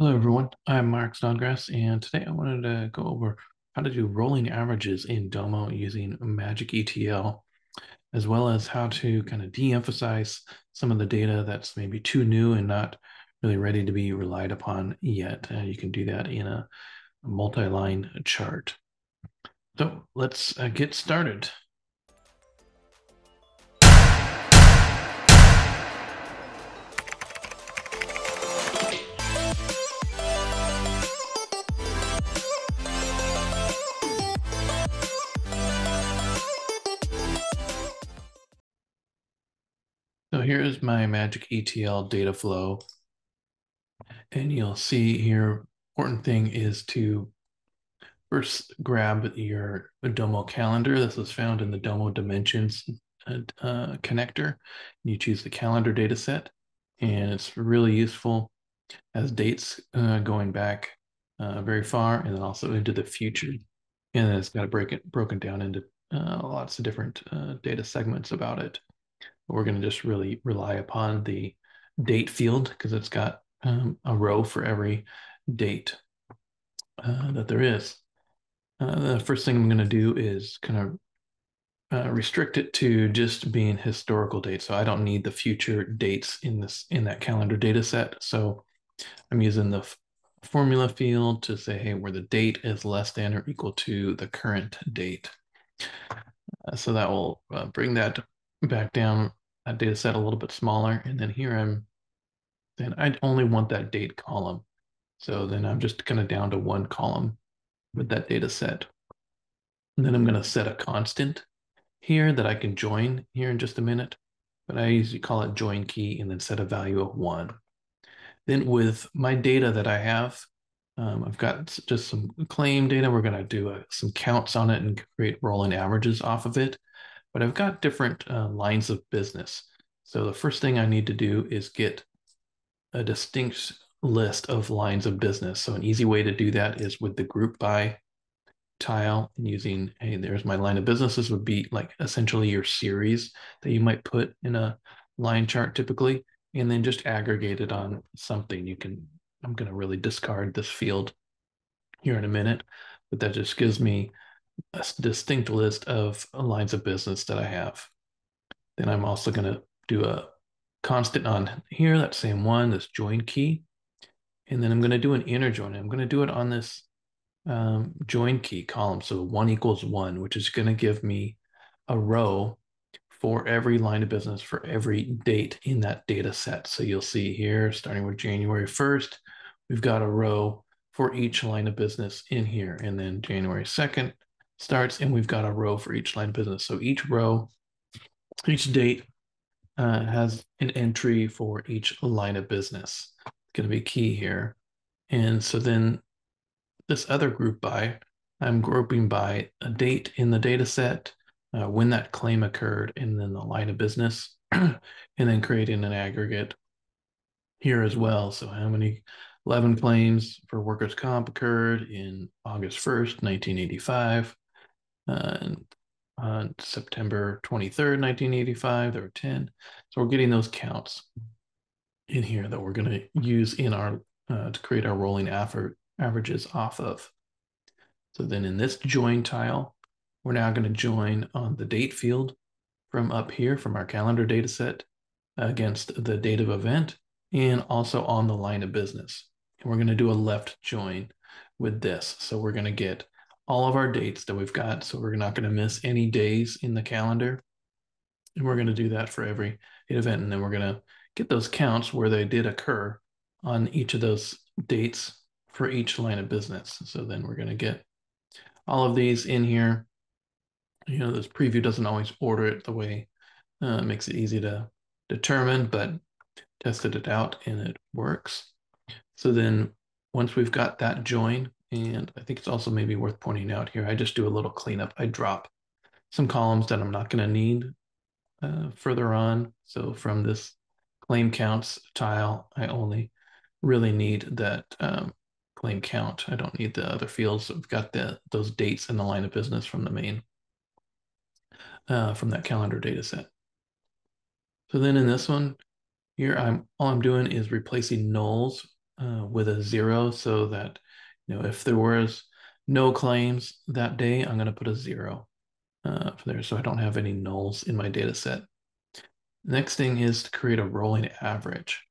Hello, everyone. I'm Mark Snodgrass, and today I wanted to go over how to do rolling averages in Domo using Magic ETL, as well as how to kind of de-emphasize some of the data that's maybe too new and not really ready to be relied upon yet. Uh, you can do that in a, multi-line chart. So let's uh, get started. Here's my Magic ETL data flow. And you'll see here, important thing is to first grab your Domo calendar. This is found in the Domo Dimensions uh, uh, connector. You choose the calendar data set, and it's really useful as dates uh, going back uh, very far and then also into the future. And then it's got to break it broken down into uh, lots of different uh, data segments about it we're going to just really rely upon the date field because it's got um, a row for every date uh, that there is. Uh, the first thing I'm going to do is kind of uh, restrict it to just being historical dates. So I don't need the future dates in this in that calendar data set. So I'm using the formula field to say, hey, where the date is less than or equal to the current date. Uh, so that will uh, bring that back down that data set a little bit smaller. And then here I'm, then I only want that date column. So then I'm just kind of down to one column with that data set. And then I'm going to set a constant here that I can join here in just a minute. But I usually call it join key and then set a value of one. Then with my data that I have, um, I've got just some claim data. We're going to do a, uh, some counts on it and create rolling averages off of it but I've got different uh, lines of business. So the first thing I need to do is get a distinct list of lines of business. So an easy way to do that is with the group by tile and using, hey, there's my line of businesses would be like essentially your series that you might put in a line chart typically, and then just aggregate it on something. You can, I'm going to really discard this field here in a minute, but that just gives me a distinct list of lines of business that I have. Then I'm also going to do a constant on here, that same one, this join key. And then I'm going to do an inner join. I'm going to do it on this um, join key column. So one equals one, which is going to give me a row for every line of business for every date in that data set. So you'll see here, starting with January 1st, we've got a row for each line of business in here. And then January 2nd, starts and we've got a row for each line of business. So each row, each date uh, has an entry for each line of business. It's going to be key here. And so then this other group by, I'm grouping by a date in the data set, uh, when that claim occurred, and then the line of business, and then creating an aggregate here as well. So how many 11 claims for workers' comp occurred in August 1st, 1985 uh, on September 23rd, 1985, there were 10. So we're getting those counts in here that we're going to use in our uh, to create our rolling aver averages off of. So then in this join tile, we're now going to join on the date field from up here from our calendar data set against the date of event and also on the line of business. And we're going to do a left join with this. So we're going to get all of our dates that we've got. So we're not going to miss any days in the calendar. And we're going to do that for every event. And then we're going to get those counts where they did occur on each of those dates for each line of business. So then we're going to get all of these in here. You know, this preview doesn't always order it the way uh, makes it easy to determine, but tested it out and it works. So then once we've got that join, and I think it's also maybe worth pointing out here, I just do a little cleanup. I drop some columns that I'm not going to need uh, further on. So from this claim counts tile, I only really need that um, claim count. I don't need the other fields. I've got the those dates in the line of business from the main, uh, from that calendar data set. So then in this one here, I'm all I'm doing is replacing nulls uh, with a zero so that, you know, if there was no claims that day, I'm going to put a zero uh, there so I don't have any nulls in my data set. Next thing is to create a rolling average.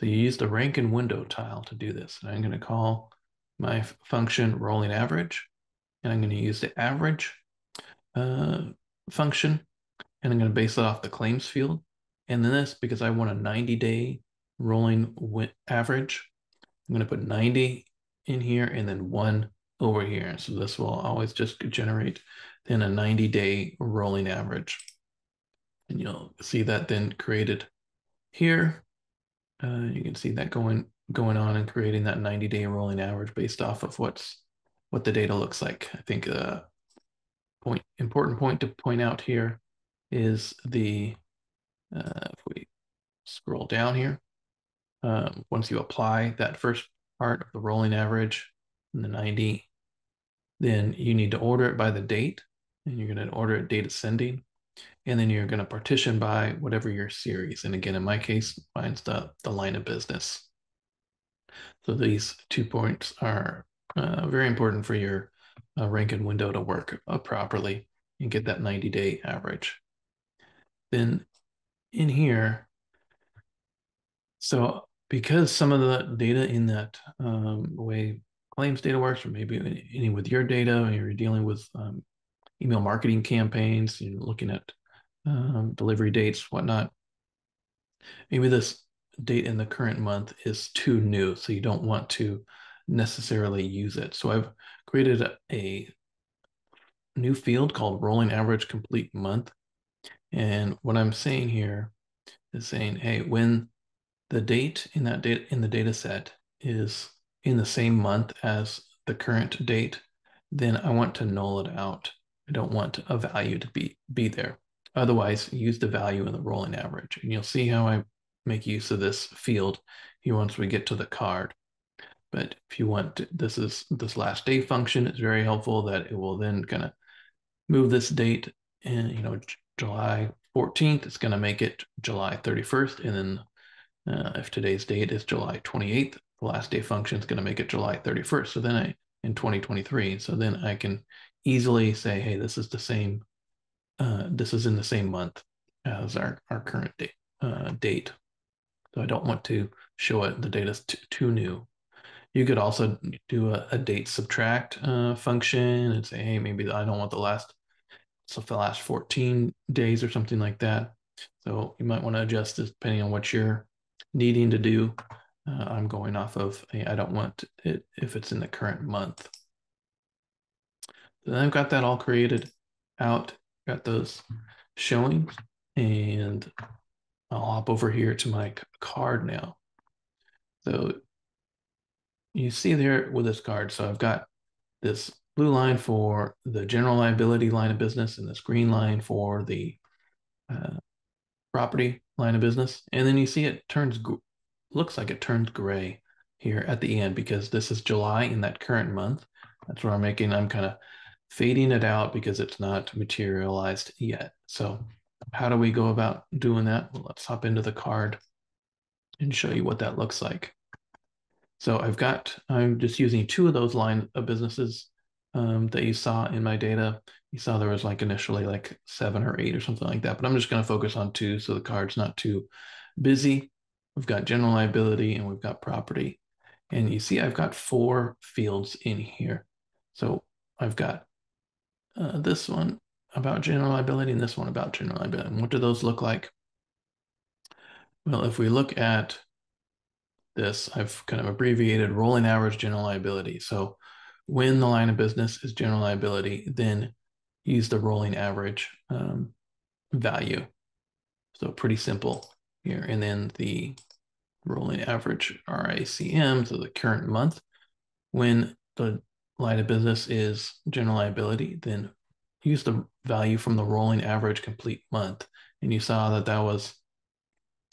So you use the rank and window tile to do this. And I'm going to call my function rolling average. And I'm going to use the average uh, function. And I'm going to base it off the claims field. And then this, because I want a 90 day rolling average, I'm going to put 90 in here and then one over here. So this will always just generate then a 90 day rolling average. And you'll see that then created here. Uh, you can see that going going on and creating that 90 day rolling average based off of what's what the data looks like. I think the uh, point important point to point out here is the uh, if we scroll down here, um, once you apply that first part of the rolling average and the 90, then you need to order it by the date and you're going to order it date ascending. And then you're going to partition by whatever your series. And again, in my case, mine's the, the line of business. So these two points are uh, very important for your uh, rank and window to work uh, properly and get that 90 day average. Then in here, so because some of the data in that um, way claims data works, or maybe any with your data, and you're dealing with um, email marketing campaigns, you're looking at um, delivery dates, whatnot. Maybe this date in the current month is too new, so you don't want to necessarily use it. So I've created a, a new field called rolling average complete month. And what I'm saying here is saying, hey, when the date in that data in the data set is in the same month as the current date, then I want to null it out. I don't want a value to be, be there. Otherwise, use the value in the rolling average. And you'll see how I make use of this field here once we get to the card. But if you want, to, this is this last day function is very helpful that it will then kind of move this date in, you know, July 14th, it's going to make it July 31st. And then uh, if today's date is July 28th, the last day function is going to make it July 31st. So then I, in 2023, so then I can easily say, hey, this is the same, uh, this is in the same month as our, our current date, uh, date. So I don't want to show it the data is too new. You could also do a, a date subtract uh, function and say, hey, maybe I don't want the last, so the last 14 days or something like that. So you might want to adjust this depending on what you're needing to do. Uh, I'm going off of, I don't want it if it's in the current month. Then I've got that all created out, got those showing, and I'll hop over here to my card now. So you see there with this card, so I've got this blue line for the general liability line of business and this green line for the uh, property line of business. And then you see it turns, looks like it turns gray here at the end because this is July in that current month. That's what I'm making. I'm kind of fading it out because it's not materialized yet. So how do we go about doing that? Well, let's hop into the card and show you what that looks like. So I've got, I'm just using two of those line of businesses um, that you saw in my data. You saw there was like initially like seven or eight or something like that, but I'm just going to focus on two so the card's not too busy. We've got general liability and we've got property. And you see I've got four fields in here. So I've got uh, this one about general liability and this one about general liability. And what do those look like? Well, if we look at this, I've kind of abbreviated rolling average general liability. So when the line of business is general liability, then use the rolling average um, value. So pretty simple here. And then the rolling average RACM, so the current month, when the line of business is general liability, then use the value from the rolling average complete month. And you saw that that was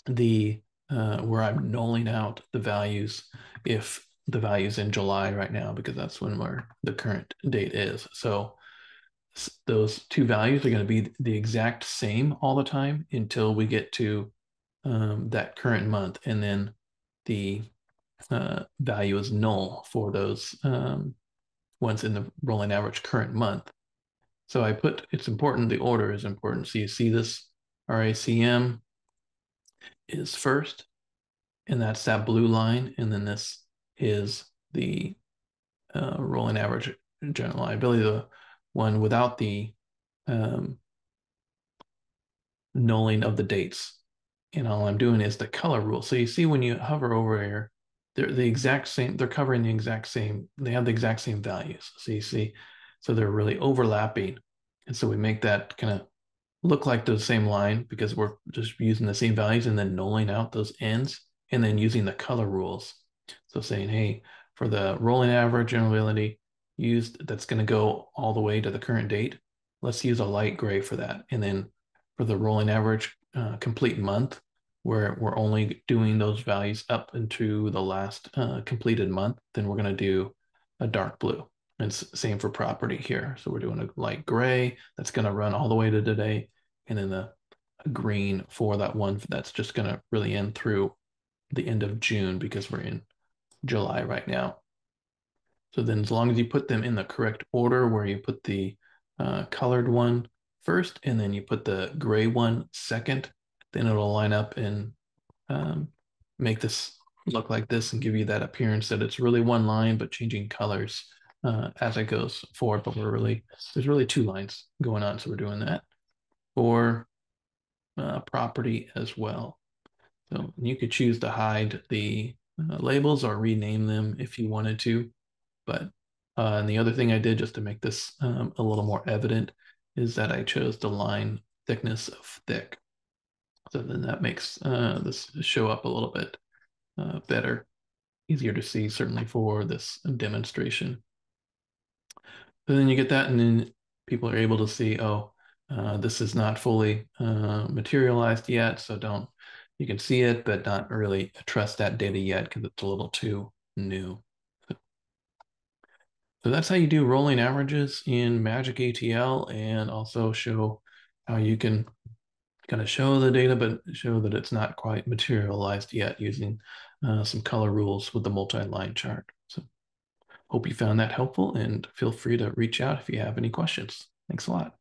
the uh, where I'm nulling out the values if the values in July right now, because that's when where the current date is. So those two values are going to be the exact same all the time until we get to um, that current month. And then the uh, value is null for those um, ones in the rolling average current month. So I put, it's important, the order is important. So you see this RACM is first, and that's that blue line. And then this is the uh, rolling average general liability, the one without the um, nulling of the dates. And all I'm doing is the color rule. So you see when you hover over here, they're the exact same, they're covering the exact same, they have the exact same values. So you see, so they're really overlapping. And so we make that kind of look like the same line because we're just using the same values and then nulling out those ends and then using the color rules. So saying, hey, for the rolling average generality used, that's going to go all the way to the current date. Let's use a light gray for that. And then for the rolling average uh, complete month, where we're only doing those values up into the last uh, completed month, then we're going to do a dark blue. And same for property here. So we're doing a light gray that's going to run all the way to today, and then the green for that one that's just going to really end through the end of June because we're in July right now. So then as long as you put them in the correct order where you put the uh, colored one first and then you put the gray one second, then it'll line up and um, make this look like this and give you that appearance that it's really one line but changing colors uh, as it goes forward. But we're really, there's really two lines going on. So we're doing that for uh, property as well. So you could choose to hide the uh, labels or rename them if you wanted to. But uh, and the other thing I did just to make this um, a little more evident is that I chose the line thickness of thick. So then that makes uh, this show up a little bit uh, better, easier to see certainly for this demonstration. So then you get that and then people are able to see, oh, uh, this is not fully uh, materialized yet, so don't, you can see it, but not really trust that data yet because it's a little too new. So that's how you do rolling averages in Magic ETL and also show how you can kind of show the data, but show that it's not quite materialized yet using uh, some color rules with the multi-line chart. So hope you found that helpful and feel free to reach out if you have any questions. Thanks a lot.